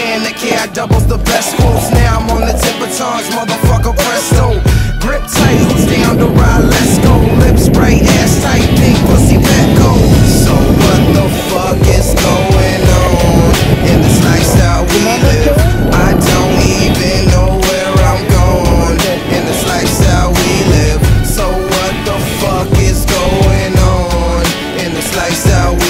understand that KI doubles the best moves. Now I'm on the tip of tongues, motherfucker, presto. Grip tight, who's down to ride? Let's go. Lips spray, ass tight, pink pussy back go. So what the fuck is going on in this lifestyle we live? I don't even know where I'm going in this lifestyle we live. So what the fuck is going on in this lifestyle we live?